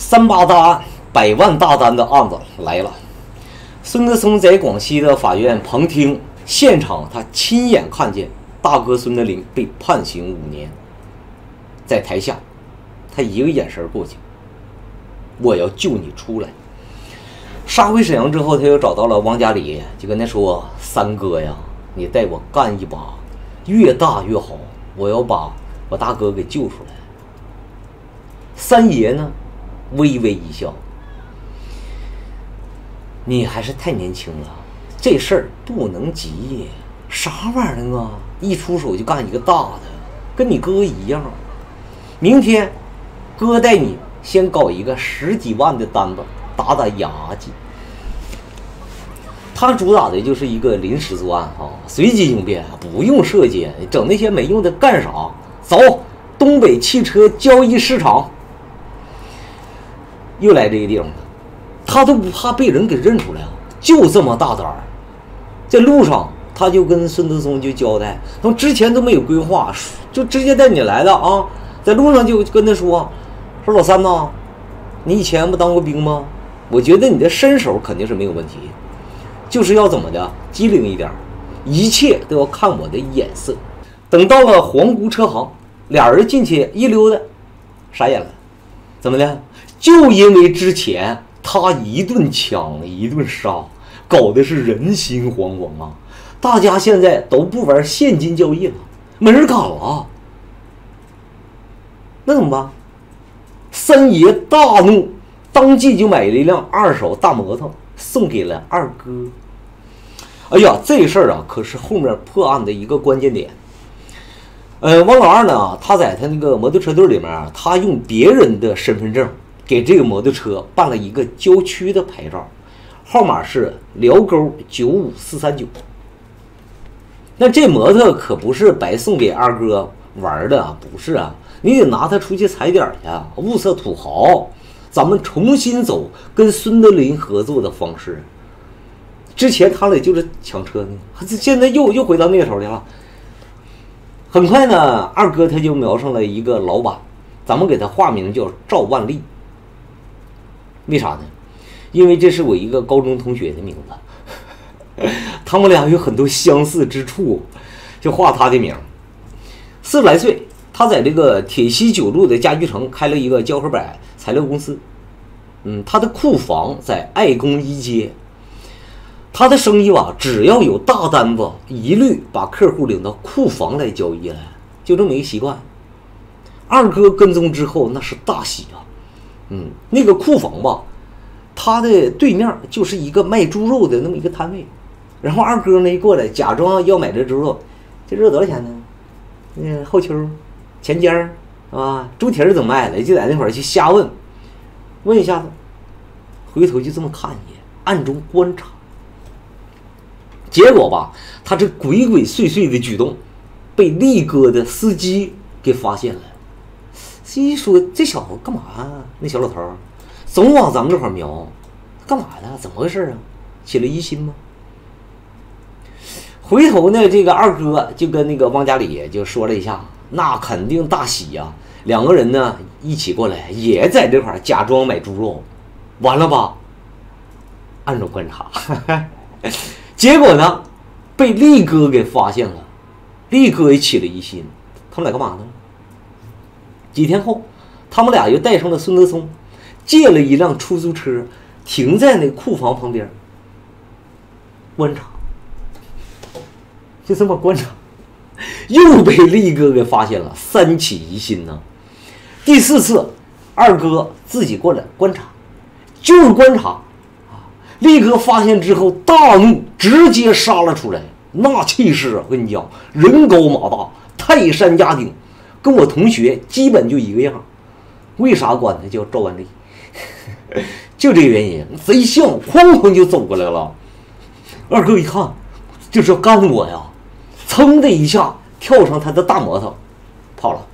三八大案，百万大单的案子来了。孙德松在广西的法院旁听现场，他亲眼看见大哥孙德林被判刑五年。在台下，他一个眼神过去，我要救你出来。杀回沈阳之后，他又找到了王家里，就跟他说：“三哥呀，你带我干一把，越大越好，我要把我大哥给救出来。”三爷呢？微微一笑，你还是太年轻了，这事儿不能急。啥玩意儿啊？一出手就干一个大的，跟你哥一样。明天，哥带你先搞一个十几万的单子，打打牙祭。他主打的就是一个临时作案啊，随机应变，不用设计，整那些没用的干啥？走，东北汽车交易市场。又来这个地方了，他都不怕被人给认出来啊！就这么大胆儿，在路上他就跟孙德松就交代，他之前都没有规划，就直接带你来的啊！在路上就跟他说：“说老三呐，你以前不当过兵吗？我觉得你的身手肯定是没有问题，就是要怎么的机灵一点，一切都要看我的眼色。”等到了皇姑车行，俩人进去一溜达，傻眼了，怎么的？就因为之前他一顿抢一顿杀，搞的是人心惶惶啊！大家现在都不玩现金交易了，没人敢了。那怎么办？三爷大怒，当即就买了一辆二手大摩托送给了二哥。哎呀，这事儿啊，可是后面破案的一个关键点。呃，王老二呢，他在他那个摩托车队里面，他用别人的身份证。给这个摩托车办了一个郊区的牌照，号码是辽沟九五四三九。那这摩托可不是白送给二哥玩的啊，不是啊，你得拿它出去踩点去啊，物色土豪。咱们重新走跟孙德林合作的方式。之前他俩就是抢车呢，现在又又回到那个头去了。很快呢，二哥他就瞄上了一个老板，咱们给他化名叫赵万利。为啥呢？因为这是我一个高中同学的名字，他们俩有很多相似之处，就画他的名。四十来岁，他在这个铁西九路的家具城开了一个胶合板材料公司。嗯，他的库房在爱工一街。他的生意吧，只要有大单子，一律把客户领到库房来交易来，就这么一个习惯。二哥跟踪之后，那是大喜啊。嗯，那个库房吧，他的对面就是一个卖猪肉的那么一个摊位，然后二哥呢一过来，假装要买这猪肉，这肉多少钱呢？那后秋，前尖儿，啊，猪蹄儿怎么卖的？就在那块儿去瞎问，问一下子，回头就这么看一眼，暗中观察，结果吧，他这鬼鬼祟祟的举动，被力哥的司机给发现了。一说这小子干嘛呀？那小老头儿总往咱们这块瞄，干嘛呢？怎么回事啊？起了疑心吗？回头呢，这个二哥就跟那个汪家里就说了一下，那肯定大喜呀。两个人呢一起过来，也在这块假装买猪肉，完了吧？暗中观察，结果呢被力哥给发现了，力哥也起了疑心，他们俩干嘛呢？几天后，他们俩又带上了孙德松，借了一辆出租车，停在那库房旁边观察。就这么观察，又被力哥给发现了，三起疑心呢。第四次，二哥自己过来观察，就是观察啊。力哥发现之后大怒，直接杀了出来，那气势啊！我跟你讲，人高马大，泰山压顶。跟我同学基本就一个样，为啥管他叫赵万利？就这个原因，贼像，哐哐就走过来了。二哥一看，就是要干我呀！噌的一下跳上他的大摩托，跑了。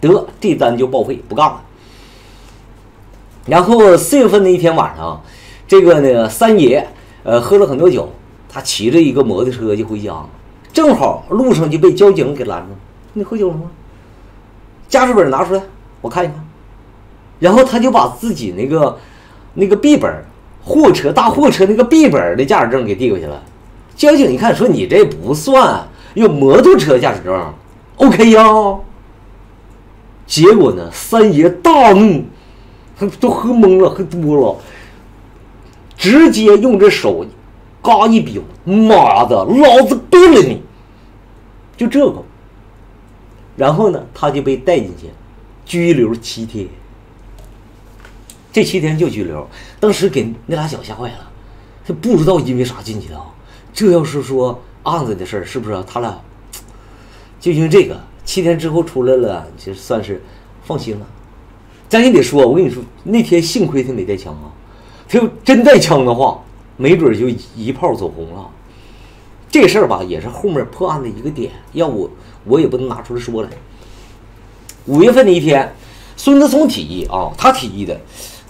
得，这单就报废，不干了。然后四月份的一天晚上，这个呢，三爷呃喝了很多酒，他骑着一个摩托车就回家，正好路上就被交警给拦住了。你喝酒了吗？驾驶本拿出来，我看一看。然后他就把自己那个那个 B 本货车大货车那个 B 本的驾驶证给递过去了。交警一看说：“你这不算，有摩托车驾驶证，OK 呀。”结果呢，三爷大怒，他都喝懵了，喝多了，直接用这手，嘎一比妈的，老子毙了你！就这个。然后呢，他就被带进去，拘留七天。这七天就拘留，当时给那俩小吓坏了，他不知道因为啥进去的啊。这要是说案子的事儿，是不是他俩就因为这个？七天之后出来了，就算是放心了。咱也得说，我跟你说，那天幸亏他没带枪啊，他要真带枪的话，没准就一炮走红了。这事儿吧，也是后面破案的一个点，要不我也不能拿出来说来。五月份的一天，孙德松提议啊，他提议的，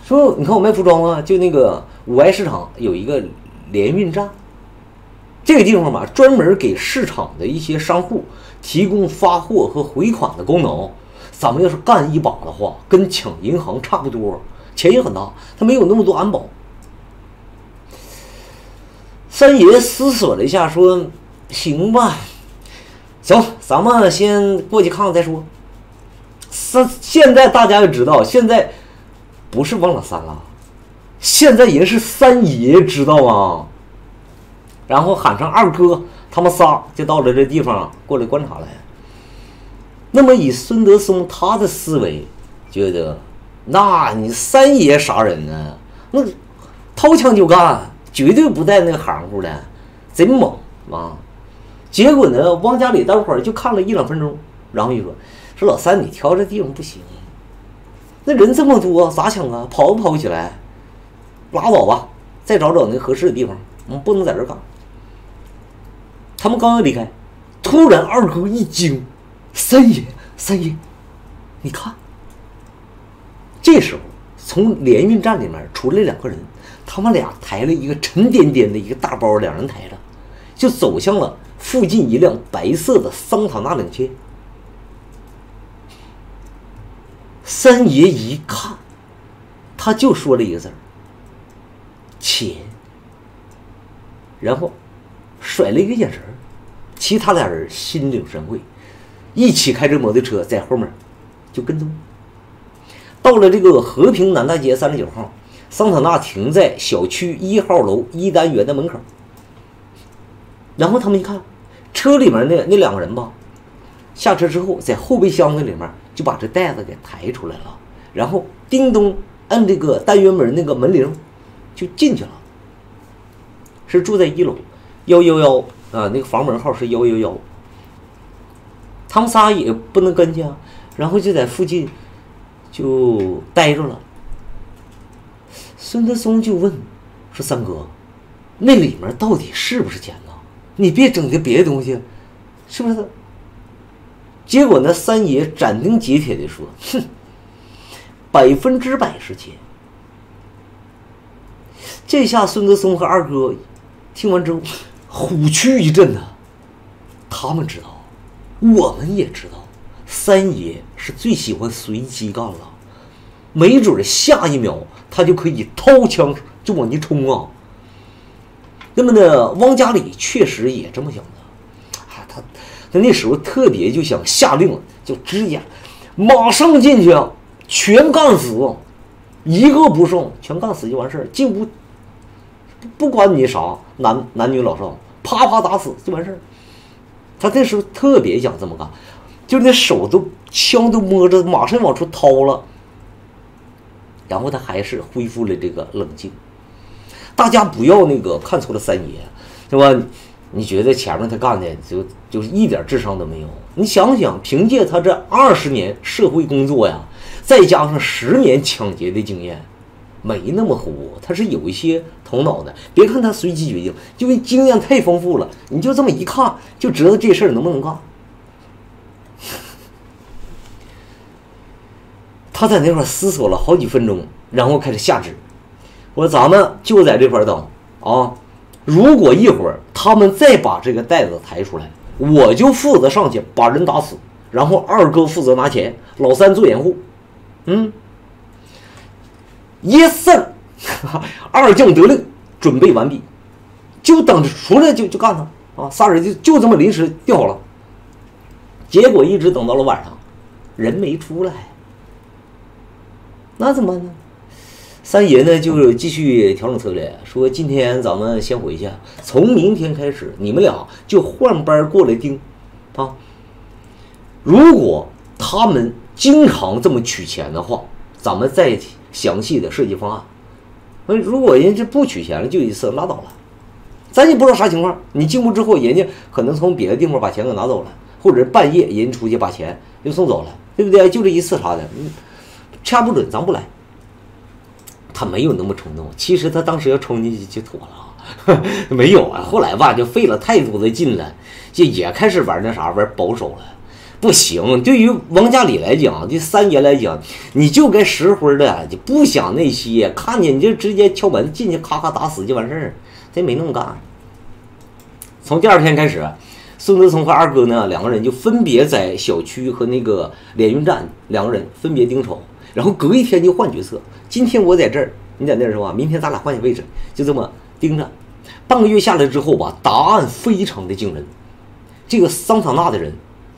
说你看我卖服装啊，就那个五爱市场有一个联运站。这个地方吧，专门给市场的一些商户提供发货和回款的功能。咱们要是干一把的话，跟抢银行差不多，钱也很大。他没有那么多安保。三爷思索了一下，说：“行吧，行，咱们先过去看看再说。”三现在大家要知道，现在不是忘了三了，现在人是三爷，知道吗？然后喊上二哥，他们仨就到了这地方过来观察来。那么以孙德松他的思维，觉得，那你三爷啥人呢？那掏枪就干，绝对不带那个含糊的，贼猛啊！结果呢，汪家里待会儿就看了一两分钟，然后就说：“说老三，你挑这地方不行，那人这么多，咋抢啊？跑都跑不起来，拉倒吧，再找找那合适的地方，我们不能在这干。”他们刚要离开，突然二哥一惊：“三爷，三爷，你看！”这时候从联运站里面出来两个人，他们俩抬了一个沉甸甸的一个大包，两人抬着，就走向了附近一辆白色的桑塔纳领切。三爷一看，他就说了一个字儿：“钱。”然后甩了一个眼神其他俩人心领神会，一起开着摩托车在后面就跟踪。到了这个和平南大街三十九号，桑塔纳停在小区一号楼一单元的门口。然后他们一看，车里面那那两个人吧，下车之后在后备箱子里面就把这袋子给抬出来了，然后叮咚按这个单元门那个门铃就进去了。是住在一楼幺幺幺。啊，那个房门号是幺幺幺。他们仨也不能跟去啊，然后就在附近就待着了。孙德松就问说：“三哥，那里面到底是不是钱呢？你别整些别的东西，是不是？”结果呢，三爷斩钉截铁的说：“哼，百分之百是钱。”这下孙德松和二哥听完之后。虎躯一震呐！他们知道，我们也知道，三爷是最喜欢随机干了，没准下一秒他就可以掏枪就往你冲啊。那么呢，汪家里确实也这么想的，啊，他他那时候特别就想下令，就直接马上进去，全干死，一个不剩，全干死就完事儿，进屋。不管你啥男男女老少，啪啪打死就完事儿。他那时候特别想这么干，就那手都枪都摸着，马上往出掏了。然后他还是恢复了这个冷静。大家不要那个看错了三爷，是吧？你觉得前面他干的就就是一点智商都没有？你想想，凭借他这二十年社会工作呀，再加上十年抢劫的经验。没那么糊，他是有一些头脑的。别看他随机决定，就为经验太丰富了。你就这么一看，就知道这事儿能不能干。他在那块思索了好几分钟，然后开始下旨：“我说咱们就在这块等啊，如果一会儿他们再把这个袋子抬出来，我就负责上去把人打死，然后二哥负责拿钱，老三做掩护。”嗯。，Yes 二将得令，准备完毕，就等着出来就就干他啊！仨人就就这么临时调了。结果一直等到了晚上，人没出来，那怎么办呢？三爷呢就继续调整策略，说今天咱们先回去，从明天开始你们俩就换班过来盯，啊，如果他们经常这么取钱的话，咱们再详细的设计方案。那如果人家不取钱了，就一次拉倒了，咱也不知道啥情况。你进屋之后，人家可能从别的地方把钱给拿走了，或者半夜人出去把钱又送走了，对不对？就这一次啥的，掐不准，咱不来。他没有那么冲动，其实他当时要冲进去就妥了，没有啊。后来吧，就费了太多的劲了，就也开始玩那啥，玩保守了。不行，对于王家里来讲，这三爷来讲，你就该实惠的，就不想那些，看见你就直接敲门进去，咔咔打死就完事儿。他没那么干。从第二天开始，孙德松和二哥呢，两个人就分别在小区和那个联运站，两个人分别盯守。然后隔一天就换角色，今天我在这儿，你在那儿是吧？明天咱俩换下位置，就这么盯着。半个月下来之后吧，答案非常的惊人。这个桑塔纳的人，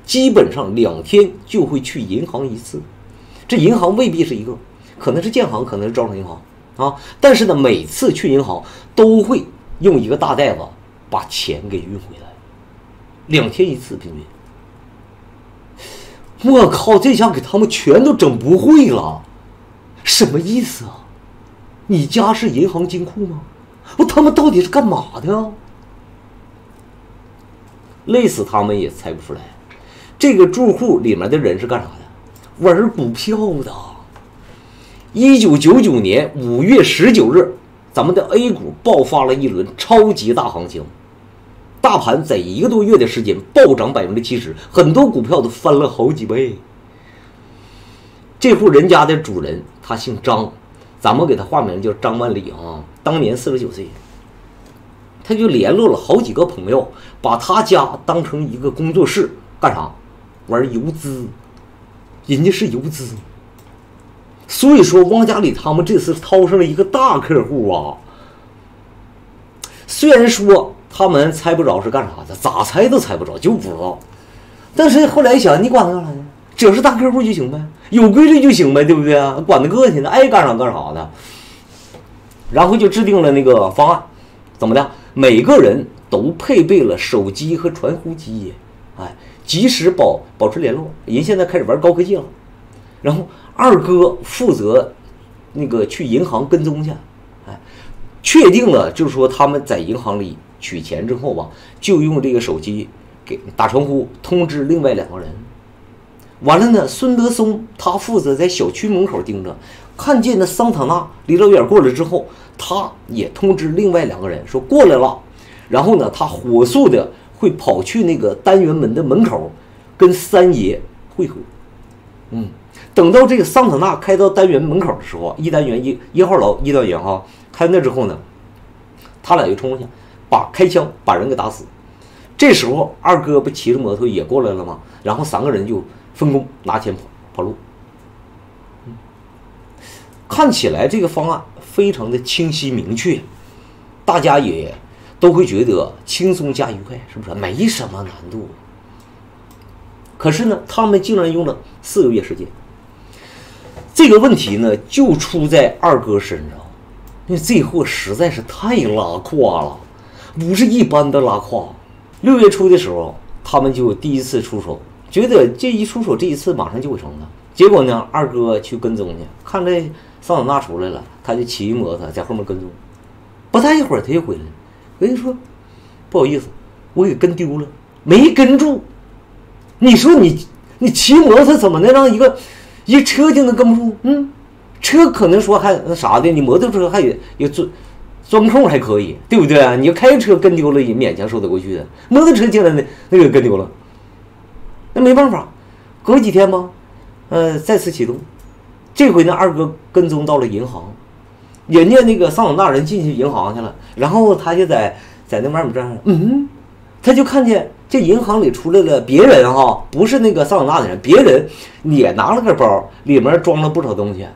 基本上两天就会去银行一次。这银行未必是一个，可能是建行，可能是招商银行啊。但是呢，每次去银行都会用一个大袋子把钱给运回来，两天一次平均。我靠！这下给他们全都整不会了，什么意思啊？你家是银行金库吗？我他们到底是干嘛的？啊累死他们也猜不出来。这个住户里面的人是干啥的？玩股票的。一九九九年五月十九日，咱们的 A 股爆发了一轮超级大行情。大盘在一个多月的时间暴涨百分之七十，很多股票都翻了好几倍。这户人家的主人他姓张，咱们给他化名叫张万里啊。当年四十九岁，他就联络了好几个朋友，把他家当成一个工作室，干啥？玩游资。人家是游资，所以说汪家里他们这次掏上了一个大客户啊。虽然说。他们猜不着是干啥的，咋猜都猜不着，就不知道。但是后来一想，你管他干啥呢？只要是大客户就行呗，有规律就行呗，对不对啊？管他个体呢，爱干啥干啥呢。然后就制定了那个方案，怎么的？每个人都配备了手机和传呼机，哎，及时保保持联络。人现在开始玩高科技了。然后二哥负责那个去银行跟踪去，哎，确定了就是说他们在银行里。取钱之后吧，就用这个手机给打传呼通知另外两个人。完了呢，孙德松他负责在小区门口盯着，看见那桑塔纳离老远过来之后，他也通知另外两个人说过来了。然后呢，他火速的会跑去那个单元门的门口，跟三爷会合。嗯，等到这个桑塔纳开到单元门口的时候，一单元一一号楼一单元哈，开那之后呢，他俩就冲过去。把开枪把人给打死，这时候二哥不骑着摩托也过来了吗？然后三个人就分工拿钱跑跑路。看起来这个方案非常的清晰明确，大家也都会觉得轻松加愉快，是不是？没什么难度。可是呢，他们竟然用了四个月时间。这个问题呢，就出在二哥身上，因为这货实在是太拉胯了。不是一般的拉胯。六月初的时候，他们就第一次出手，觉得这一出手，这一次马上就会成了。结果呢，二哥去跟踪去，看这桑塔纳出来了，他就骑摩托在后面跟踪。不大一会儿，他又回来了，跟人说：“不好意思，我给跟丢了，没跟住。”你说你你骑摩托怎么能让一个一车就能跟不住？嗯，车可能说还那啥的，你摩托车还有有钻。钻空还可以，对不对啊？你要开车跟丢了也勉强说得过去的。摩托车进来那那个跟丢了，那没办法，隔几天吧，呃，再次启动。这回呢，二哥跟踪到了银行，人家那个桑塔纳人进去银行去了，然后他就在在那外面站着，嗯，他就看见这银行里出来了别人哈，不是那个桑塔纳的人，别人也拿了个包，里面装了不少东西。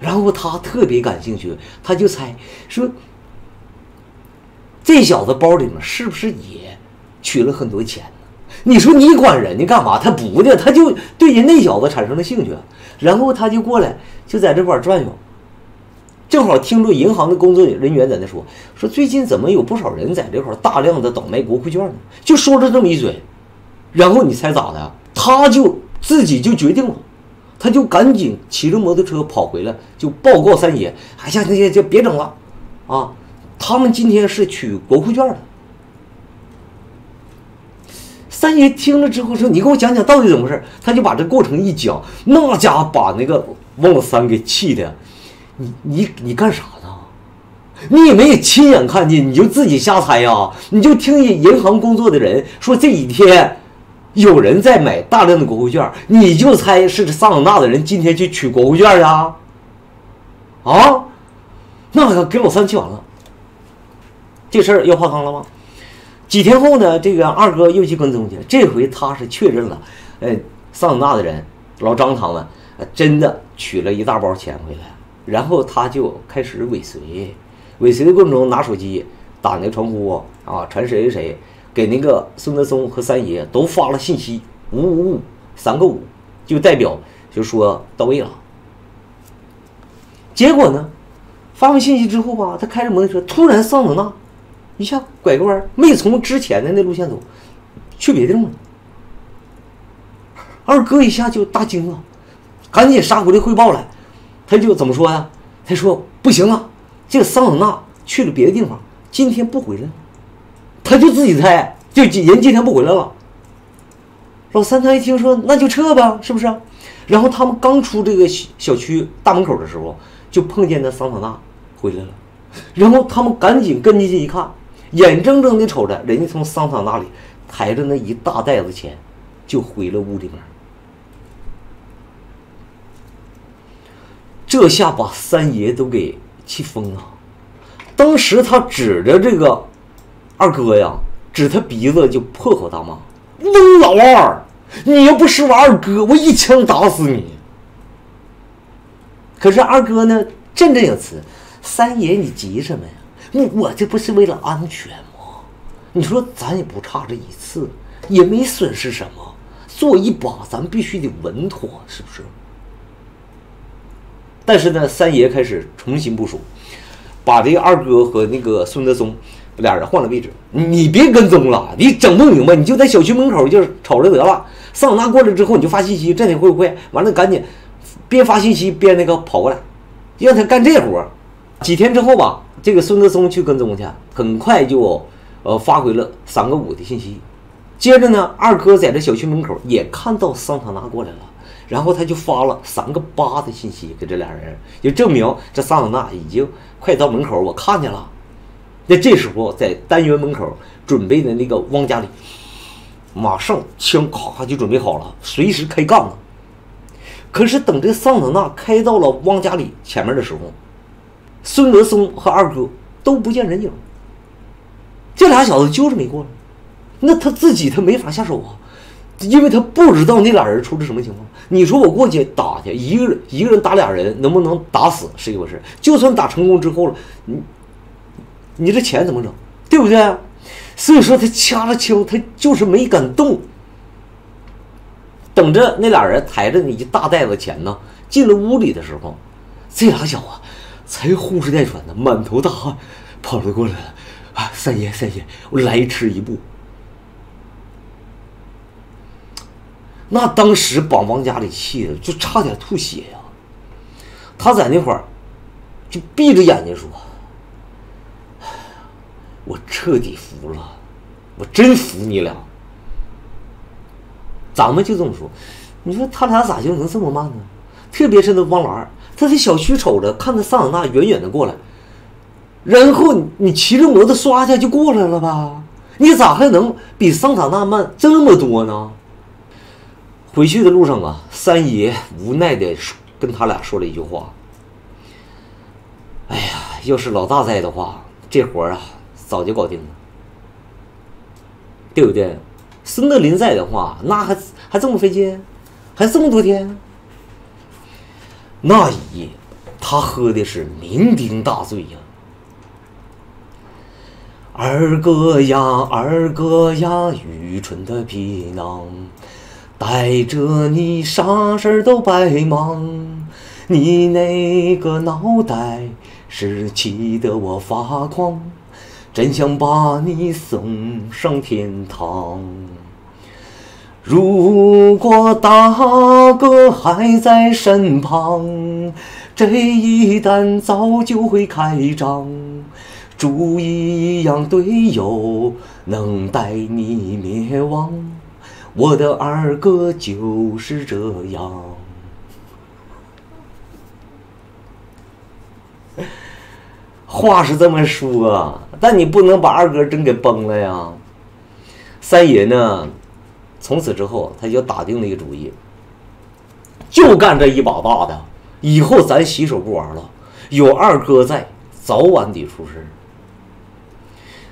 然后他特别感兴趣，他就猜说，这小子包里面是不是也取了很多钱呢？你说你管人家干嘛？他不的，他就对人那小子产生了兴趣，然后他就过来，就在这块转悠。正好听着银行的工作人员在那说，说最近怎么有不少人在这块大量的倒卖国库券呢？就说了这么一嘴，然后你猜咋的？他就自己就决定了，他就赶紧骑着摩托车跑回来，就报告三爷：“哎呀，那些就别整了，啊，他们今天是取国库券的。”三爷听了之后说：“你给我讲讲到底怎么回事？”他就把这过程一讲，那家伙把那个王老三给气的。你你你干啥呢？你也没亲眼看见，你就自己瞎猜呀？你就听银行工作的人说这几天有人在买大量的国库券，你就猜是这桑塔纳的人今天去取国库券呀？啊？那可给老三气完了。这事儿要泡汤了吗？几天后呢？这个二哥又去跟踪去了，这回他是确认了，呃，桑塔纳的人老张他们真的取了一大包钱回来。然后他就开始尾随，尾随的过程中拿手机打那个传呼啊，传谁谁谁，给那个孙德松和三爷都发了信息，五五五三个五，就代表就说到位了。结果呢，发完信息之后吧，他开着摩托车，突然桑塔纳一下拐个弯，没从之前的那路线走，去别地方了。二哥一下就大惊了，赶紧杀回来汇报来。他就怎么说呀？他说不行啊，这个桑塔纳去了别的地方，今天不回来了。他就自己猜，就人今天不回来了。老三他一听说，那就撤吧，是不是？然后他们刚出这个小区大门口的时候，就碰见那桑塔纳回来了。然后他们赶紧跟进去一看，眼睁睁的瞅着人家从桑塔纳里抬着那一大袋子钱，就回了屋里面。这下把三爷都给气疯了，当时他指着这个二哥呀，指他鼻子就破口大骂：“翁老二，你要不是我二哥，我一枪打死你！”可是二哥呢，振振有词：“三爷，你急什么呀？我我这不是为了安全吗？你说咱也不差这一次，也没损失什么，做一把咱必须得稳妥，是不是？”但是呢，三爷开始重新部署，把这个二哥和那个孙德松俩人换了位置。你别跟踪了，你整不明白，你就在小区门口就瞅着得了。桑塔纳过来之后，你就发信息，这你会不会？完了赶紧边发信息边那个跑过来，让他干这活。几天之后吧，这个孙德松去跟踪去，很快就呃发回了三个五的信息。接着呢，二哥在这小区门口也看到桑塔纳过来了。然后他就发了三个八的信息给这俩人，就证明这桑塔纳已经快到门口，我看见了。那这时候在单元门口准备的那个汪家里，马上枪咔咔就准备好了，随时开干了。可是等这桑塔纳开到了汪家里前面的时候，孙德松和二哥都不见人影。这俩小子就是没过来，那他自己他没法下手啊。因为他不知道那俩人出了什么情况。你说我过去打去，一个人一个人打俩人，能不能打死是一回事。就算打成功之后了，你你这钱怎么整？对不对？所以说他掐着枪，他就是没敢动。等着那俩人抬着那一大袋子钱呢，进了屋里的时候，这俩小子才呼哧带喘的，满头大汗，跑了过来了。啊，三爷三爷，我来迟一步。那当时把王家里气的就差点吐血呀！他在那会儿就闭着眼睛说：“我彻底服了，我真服你俩。”咱们就这么说，你说他俩咋就能这么慢呢？特别是那汪老他在小区瞅着，看着桑塔纳远远的过来，然后你骑着摩托刷一下就过来了吧？你咋还能比桑塔纳慢这么多呢？回去的路上啊，三爷无奈的跟他俩说了一句话：“哎呀，要是老大在的话，这活啊早就搞定了，对不对？孙德林在的话，那还还这么费劲，还这么多天。那一夜，他喝的是酩酊大醉呀。二哥呀，二哥呀，愚蠢的皮囊，带着你啥事儿都白忙。你那个脑袋是气得我发狂，真想把你送上天堂。如果大哥还在身旁，这一单早就会开张。猪一样队友能带你灭亡，我的二哥就是这样。话是这么说，但你不能把二哥真给崩了呀。三爷呢，从此之后他就打定了一个主意，就干这一把大的。以后咱洗手不玩了，有二哥在，早晚得出事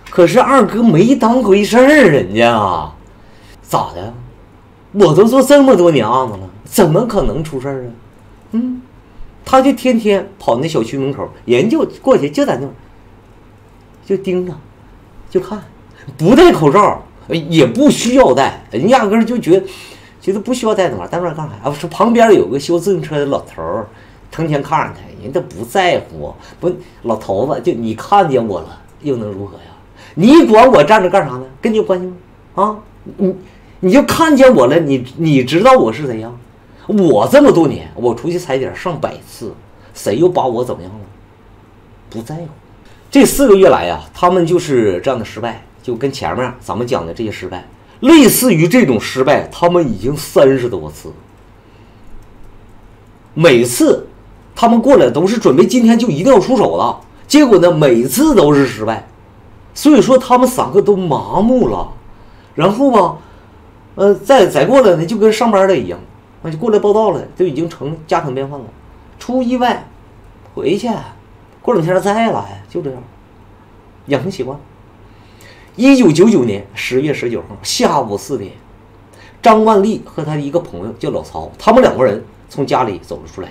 可是二哥没当回事儿，人家啊咋的？我都做这么多年案子了，怎么可能出事儿啊？嗯，他就天天跑那小区门口，人就过去就在那就盯着，就看，不戴口罩，也不需要戴，人压根儿就觉得觉得不需要戴那玩意儿，戴那干啥啊？说旁边有个修自行车的老头儿，成天看着他，人家不在乎，不，老头子就你看见我了，又能如何呀？你管我站着干啥呢？跟你有关系吗？啊，你你就看见我了，你你知道我是谁呀？我这么多年，我出去踩点上百次，谁又把我怎么样了？不在乎。这四个月来呀，他们就是这样的失败，就跟前面咱们讲的这些失败，类似于这种失败，他们已经三十多次。每次他们过来都是准备今天就一定要出手了，结果呢，每次都是失败。所以说他们三个都麻木了，然后吧，呃，再再过来呢，就跟上班的一样，那就过来报道了，都已经成家常便饭了。出意外，回去，过两天再来，就这样，养成习惯。一九九九年十月十九号下午四点，张万丽和他的一个朋友叫老曹，他们两个人从家里走了出来，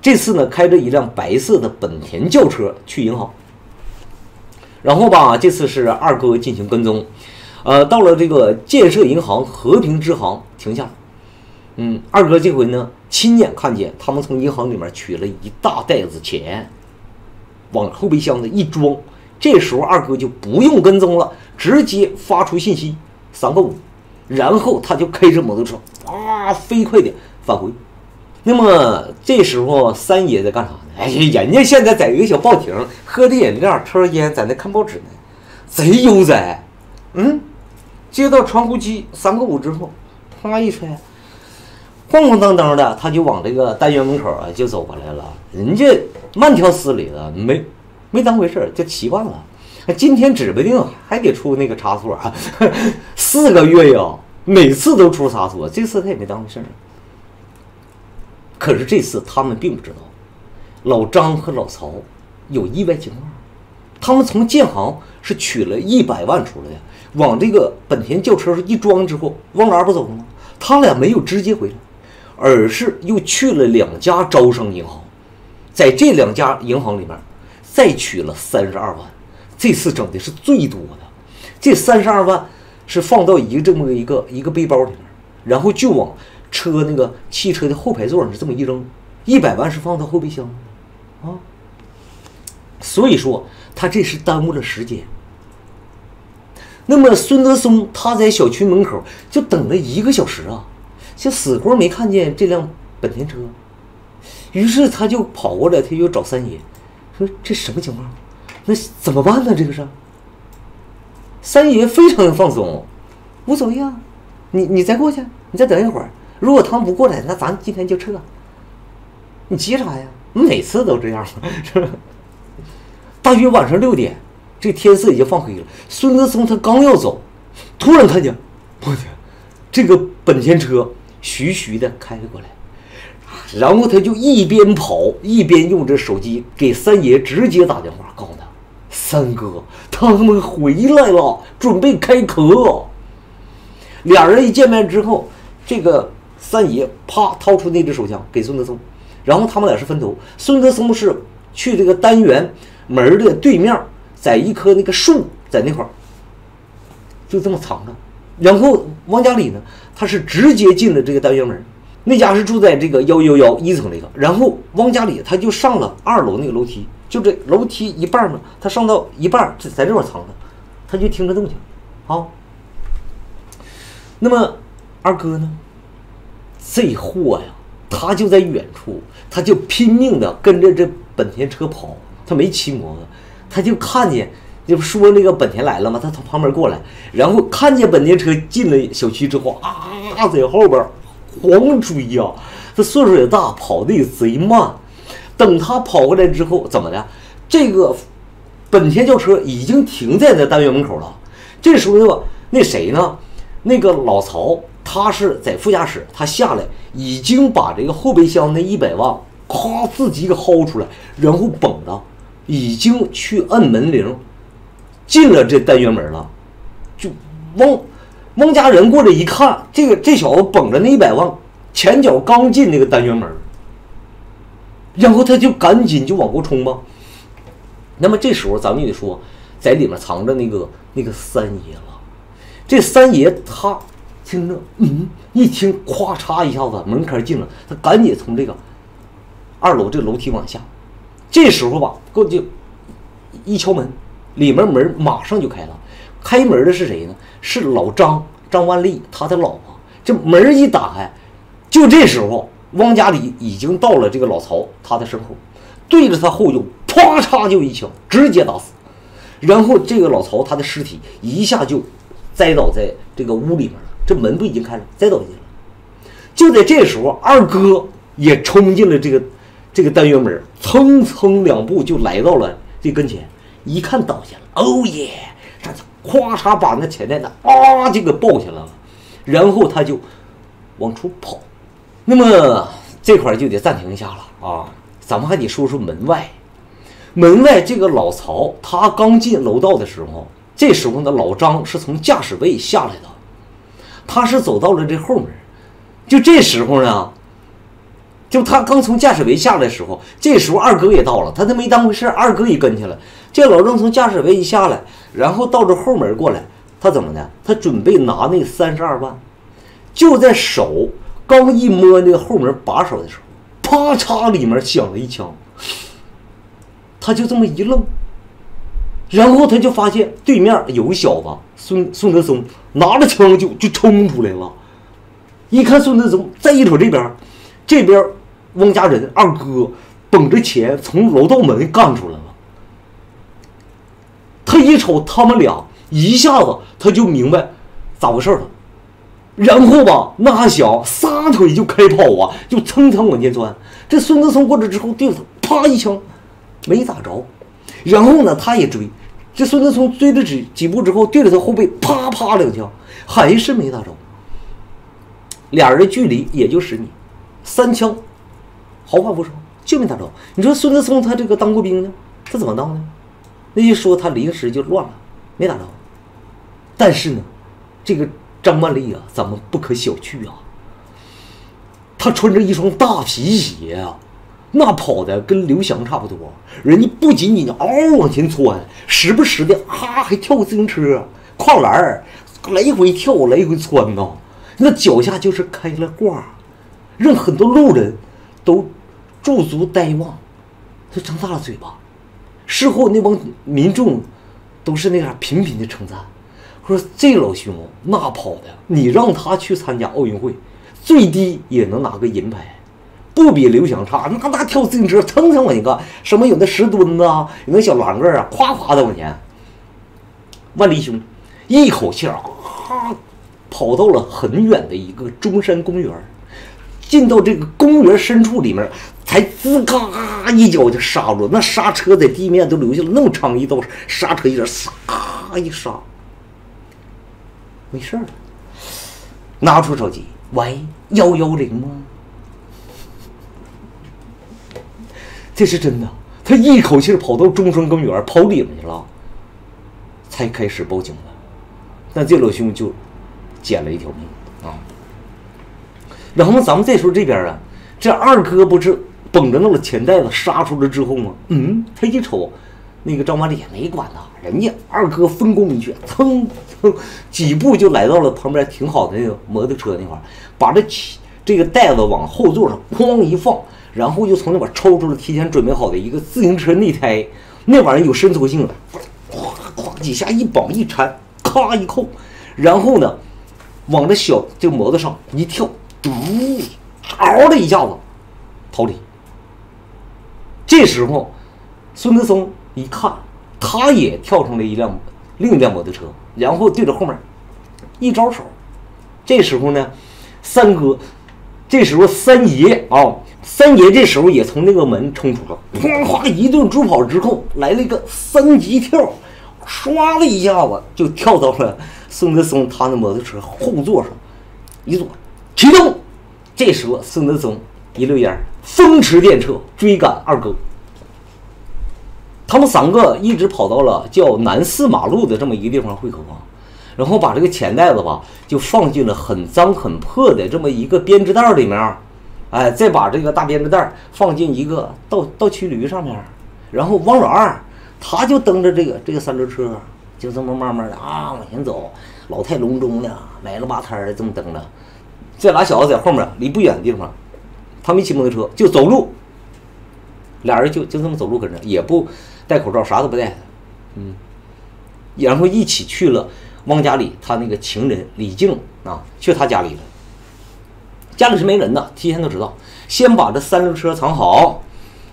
这次呢，开着一辆白色的本田轿车去银行。然后吧，这次是二哥进行跟踪，呃，到了这个建设银行和平支行停下。嗯，二哥这回呢，亲眼看见他们从银行里面取了一大袋子钱，往后备箱子一装。这时候二哥就不用跟踪了，直接发出信息三个五，然后他就开着摩托车啊，飞快的返回。那么这时候三爷在干啥呢？哎呀，人家现在在一个小报亭喝着饮料，抽着烟，在那看报纸呢，贼悠哉。嗯，接到传呼机三个五之后，啪一揣，晃晃荡荡的，他就往这个单元门口啊就走过来了。人家慢条斯理的，没没当回事就习惯了。今天指不定还得出那个差错啊，四个月呀，每次都出差错，这次他也没当回事儿。可是这次他们并不知道，老张和老曹有意外情况。他们从建行是取了一百万出来的，往这个本田轿车上一装之后，往哪儿不走了吗？他俩没有直接回来，而是又去了两家招商银行，在这两家银行里面再取了三十二万。这次整的是最多的，这三十二万是放到一个这么一个一个背包里面，然后就往。车那个汽车的后排座上这么一扔，一百万是放到后备箱，啊，所以说他这是耽误了时间。那么孙德松他在小区门口就等了一个小时啊，就死活没看见这辆本田车，于是他就跑过来，他就找三爷，说这什么情况？那怎么办呢？这个是。三爷非常的放松，无所谓啊，你你再过去，你再等一会儿。如果他们不过来，那咱今天就撤。你急啥呀？每次都这样，是吧？大约晚上六点，这天色已经放黑了。孙德松他刚要走，突然看见，我天，这个本田车徐徐的开了过来，然后他就一边跑一边用这手机给三爷直接打电话，告诉：“三哥，他们回来了，准备开壳。”俩人一见面之后，这个。三爷啪掏出那支手枪给孙德松，然后他们俩是分头，孙德松是去这个单元门的对面，在一棵那个树在那块儿，就这么藏着。然后王家里呢，他是直接进了这个单元门，那家是住在这个幺幺幺一层那个。然后王家里他就上了二楼那个楼梯，就这楼梯一半嘛，他上到一半在在这块藏着，他就听着动静，啊。那么二哥呢，这货呀，他就在远处，他就拼命的跟着这本田车跑，他没骑摩托，他就看见。这不说那个本田来了吗？他从旁边过来，然后看见本田车进了小区之后，啊，在后边狂追呀！他岁数也大，跑的也贼慢。等他跑过来之后，怎么的？这个本田轿车已经停在那单元门口了。这时候呢，那谁呢？那个老曹，他是在副驾驶，他下来已经把这个后备箱那一百万，咔自己给薅出来，然后绷着，已经去摁门铃。进了这单元门了，就汪汪家人过来一看，这个这小子绷着那一百万，前脚刚进那个单元门，然后他就赶紧就往过冲吧。那么这时候咱们也得说，在里面藏着那个那个三爷了。这三爷他听着，嗯，一听，咵嚓一下子门开进了，他赶紧从这个二楼这个楼梯往下。这时候吧，过去一敲门。里面门马上就开了，开门的是谁呢？是老张张万利，他的老婆。这门一打开，就这时候，汪家里已经到了这个老曹他的身后，对着他后腰啪嚓就一枪，直接打死。然后这个老曹他的尸体一下就栽倒在这个屋里面了。这门不已经开了，栽倒进去了。就在这时候，二哥也冲进了这个这个单元门，蹭蹭两步就来到了这跟前。一看倒下了，哦耶！这咵嚓把那钱袋子啊就给抱下来了，然后他就往出跑。那么这块就得暂停一下了啊，咱们还得说说门外。门外这个老曹他刚进楼道的时候，这时候呢老张是从驾驶位下来的，他是走到了这后门。就这时候呢。就他刚从驾驶位下来的时候，这时候二哥也到了，他都没当回事，二哥也跟去了。这老张从驾驶位一下来，然后到这后门过来，他怎么的？他准备拿那三十二万，就在手刚一摸那个后门把手的时候，啪嚓，里面响了一枪。他就这么一愣，然后他就发现对面有个小子孙孙德松拿着枪就就冲出来了。一看孙德松，再一瞅这边，这边。汪家人二哥绷着钱从楼道门干出来了，他一瞅他们俩，一下子他就明白咋回事了。然后吧，那小撒腿就开跑啊，就蹭蹭往前钻。这孙德松过来之后，对着他啪一枪，没打着。然后呢，他也追。这孙德松追了几几步之后，对着他后背啪啪两枪，还是没打着。俩人的距离也就十米，三枪。毫发无伤，就没打着。你说孙德松他这个当过兵呢，他怎么当的？那一说他临时就乱了，没打着。但是呢，这个张曼丽啊，咱们不可小觑啊。他穿着一双大皮鞋啊，那跑的跟刘翔差不多。人家不仅仅嗷往前窜，时不时的哈还跳个自行车、跨栏，来回跳，来回窜呐。那脚下就是开了挂，让很多路人都。驻足呆望，他张大了嘴巴。事后那帮民众都是那样频频的称赞，说这老兄那跑的，你让他去参加奥运会，最低也能拿个银牌，不比刘翔差。那那跳自行车蹭蹭往前干，什么有那石墩子啊，有那小栏杆啊，夸夸的往前。万里兄一口气啊，跑到了很远的一个中山公园，进到这个公园深处里面。才滋嘎一脚就刹住，那刹车在地面都留下了那么长一道刹车印，唰一刹，没事儿。拿出手机，喂，幺幺零吗？这是真的。他一口气跑到中山公园，跑里面去了，才开始报警的。那这老兄就捡了一条命啊。然后咱们再说这边啊，这二哥不是。绷着那个钱袋子杀出来之后吗，嗯，他一瞅，那个张马里也没管他，人家二哥分工明确，噌几步就来到了旁边停好的那个摩托车那块，把这起这个袋子往后座上哐一放，然后又从那边抽出了提前准备好的一个自行车内胎，那玩意儿有伸缩性的，咵咵几下一绑一缠，咔一扣，然后呢，往这小这摩托上一跳，嘟，嗷的一下子逃离。这时候，孙德松一看，他也跳上了一辆另一辆摩托车，然后对着后面一招手。这时候呢，三哥，这时候三爷啊，三爷这时候也从那个门冲出了，哐哐一顿猪跑之后，来了一个三级跳，唰的一下子就跳到了孙德松他的摩托车后座上，一坐启动。这时候孙德松一溜烟风驰电掣追赶二哥。他们三个一直跑到了叫南四马路的这么一个地方汇合，然后把这个钱袋子吧就放进了很脏很破的这么一个编织袋里面，哎，再把这个大编织袋放进一个倒倒骑驴上面，然后汪老二他就蹬着这个这个三轮车，就这么慢慢的啊往前走，老态龙钟的，埋了吧摊的这么蹬着，这俩小子在后面离不远的地方，他没骑摩托车就走路，俩人就就这么走路跟着，也不。戴口罩，啥都不戴，嗯，然后一起去了汪家里，他那个情人李静啊，去他家里了。家里是没人的，提前都知道，先把这三轮车藏好，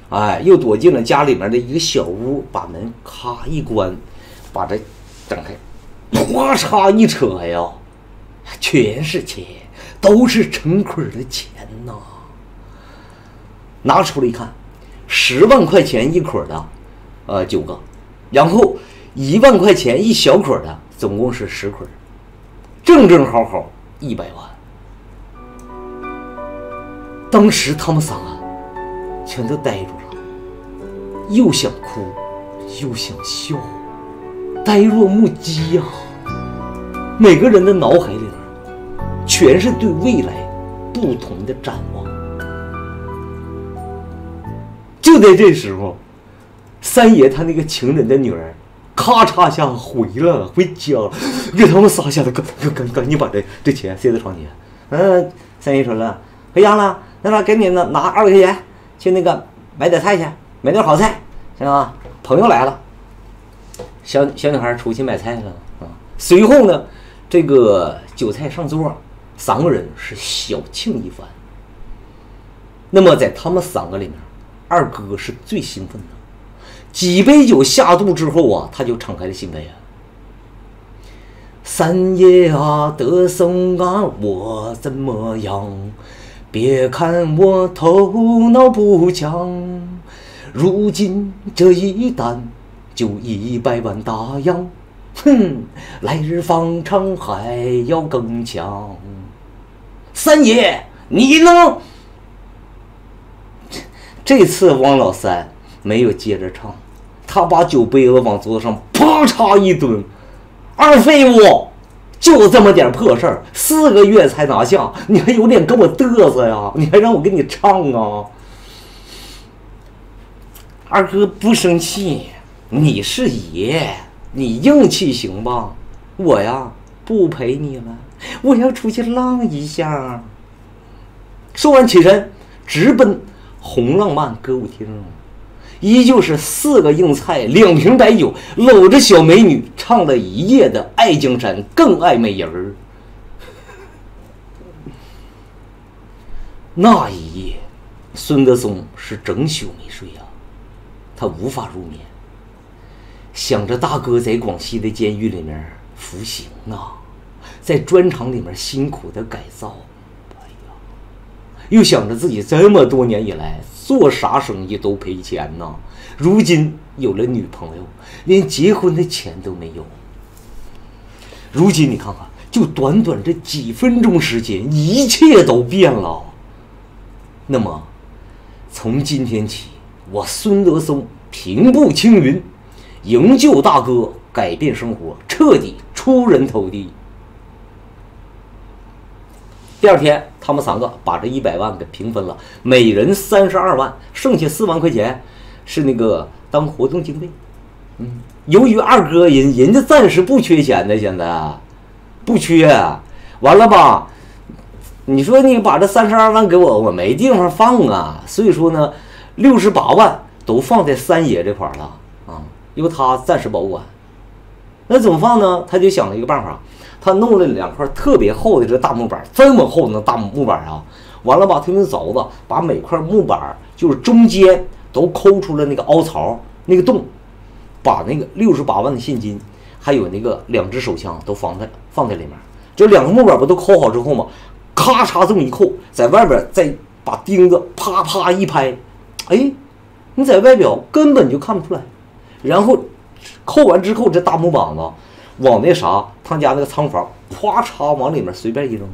哎，又躲进了家里面的一个小屋，把门咔一关，把这整开，咵嚓一扯呀，全是钱，都是成捆的钱呐。拿出来一看，十万块钱一捆的。呃，九个，然后一万块钱一小捆的，总共是十捆，正正好好一百万。当时他们仨全都呆住了，又想哭，又想笑，呆若木鸡呀。每个人的脑海里全是对未来不同的展望。就在这时候。三爷他那个情人的女儿，咔嚓一下回了，回家了，给他们仨吓得赶赶赶紧把这这钱塞在床底下。嗯，三爷说了，回家了，那啥给你拿拿二百块钱去那个买点菜去，买点好菜，行吧？朋友来了，小小女孩出去买菜了啊。随后呢，这个酒菜上桌，三个人是小庆一番。那么在他们三个里面，二哥是最兴奋的。几杯酒下肚之后啊，他就敞开了心扉呀。三爷啊，德松啊，我怎么样？别看我头脑不强，如今这一单就一百万大洋，哼，来日方长还要更强。三爷，你呢？这次汪老三没有接着唱。他把酒杯子往桌子上啪嚓一蹲，二废物，就这么点破事儿，四个月才拿下，你还有脸跟我嘚瑟呀？你还让我给你唱啊？二哥不生气，你是爷，你硬气行吧？我呀不陪你了，我要出去浪一下。说完起身，直奔红浪漫歌舞厅。依旧是四个硬菜，两瓶白酒，搂着小美女唱了一夜的《爱江山更爱美人儿》。那一夜，孙德松是整宿没睡呀，他无法入眠，想着大哥在广西的监狱里面服刑啊，在砖厂里面辛苦的改造，又想着自己这么多年以来。做啥生意都赔钱呢！如今有了女朋友，连结婚的钱都没有。如今你看看，就短短这几分钟时间，一切都变了。那么，从今天起，我孙德松平步青云，营救大哥，改变生活，彻底出人头地。第二天，他们三个把这一百万给平分了，每人三十二万，剩下四万块钱是那个当活动经费。嗯，由于二哥人人家暂时不缺钱呢，现在不缺，完了吧？你说你把这三十二万给我，我没地方放啊，所以说呢，六十八万都放在三爷这块儿了啊，由他暂时保管。那怎么放呢？他就想了一个办法，他弄了两块特别厚的这大木板，这么厚的大木板啊，完了吧，他用凿子把每块木板就是中间都抠出了那个凹槽，那个洞，把那个六十八万的现金，还有那个两支手枪都放在放在里面。这两个木板不都抠好之后吗？咔嚓这么一扣，在外边再把钉子啪啪一拍，哎，你在外表根本就看不出来。然后扣完之后，这大木板子往那啥他家那个仓房，咵嚓往里面随便一扔，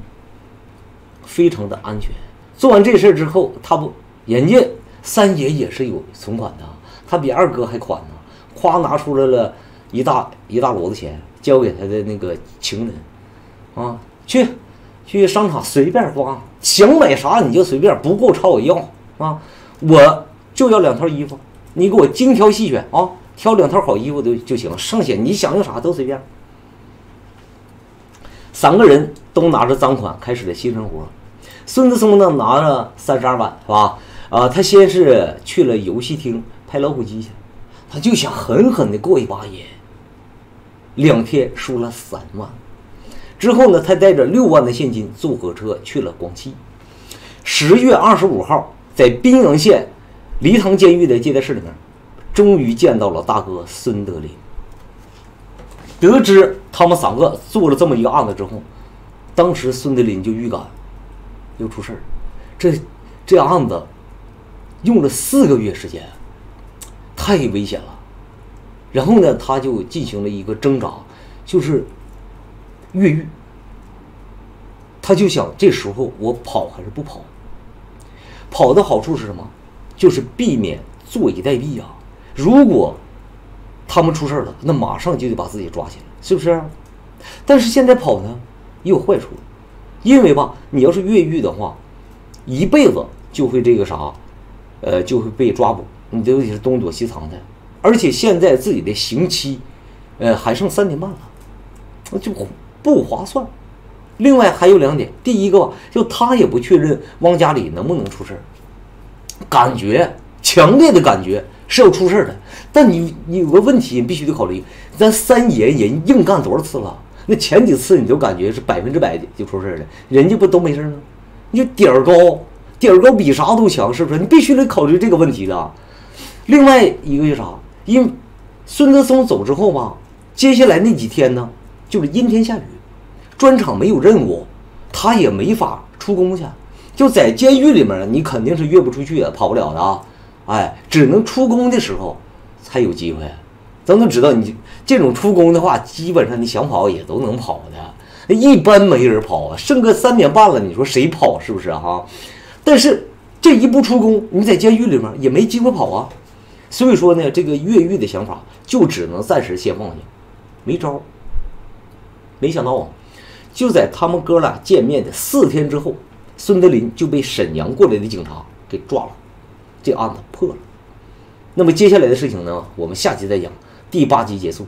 非常的安全。做完这事儿之后，他不，人家三爷也是有存款的，他比二哥还款呢。咵拿出来了一大一大摞子钱，交给他的那个情人，啊，去。去商场随便花，想买啥你就随便，不够朝我要啊！我就要两套衣服，你给我精挑细选啊，挑两套好衣服都就行，剩下你想要啥都随便。三个人都拿着赃款开始了新生活。孙子松呢拿着三十二万是吧？啊，他先是去了游戏厅拍老虎机去，他就想狠狠的过一把瘾。两天输了三万。之后呢，他带着六万的现金坐火车去了广西。十月二十五号，在宾阳县黎塘监狱的接待室里面，终于见到了大哥孙德林。得知他们三个做了这么一个案子之后，当时孙德林就预感又出事儿。这这案子用了四个月时间，太危险了。然后呢，他就进行了一个挣扎，就是。越狱，他就想这时候我跑还是不跑？跑的好处是什么？就是避免坐以待毙呀。如果他们出事了，那马上就得把自己抓起来，是不是？但是现在跑呢，也有坏处，因为吧，你要是越狱的话，一辈子就会这个啥，呃，就会被抓捕，你都得是东躲西藏的，而且现在自己的刑期，呃，还剩三年半了，那就。不划算。另外还有两点，第一个吧就他也不确认汪家里能不能出事儿，感觉强烈的感觉是要出事儿的。但你你有个问题，你必须得考虑，咱三爷人硬干多少次了？那前几次你就感觉是百分之百就出事儿了，人家不都没事儿吗？你点儿高，点儿高比啥都强，是不是？你必须得考虑这个问题的。另外一个是啥？因孙德松走之后吧，接下来那几天呢？就是阴天下雨，专场没有任务，他也没法出宫去，就在监狱里面，你肯定是越不出去的，跑不了的啊！哎，只能出宫的时候才有机会。咱都知道，你这种出宫的话，基本上你想跑也都能跑的，一般没人跑啊。剩个三年半了，你说谁跑是不是哈？但是这一不出宫，你在监狱里面也没机会跑啊。所以说呢，这个越狱的想法就只能暂时先放下，没招。没想到啊，就在他们哥俩见面的四天之后，孙德林就被沈阳过来的警察给抓了，这案子破了。那么接下来的事情呢我们下集再讲。第八集结束。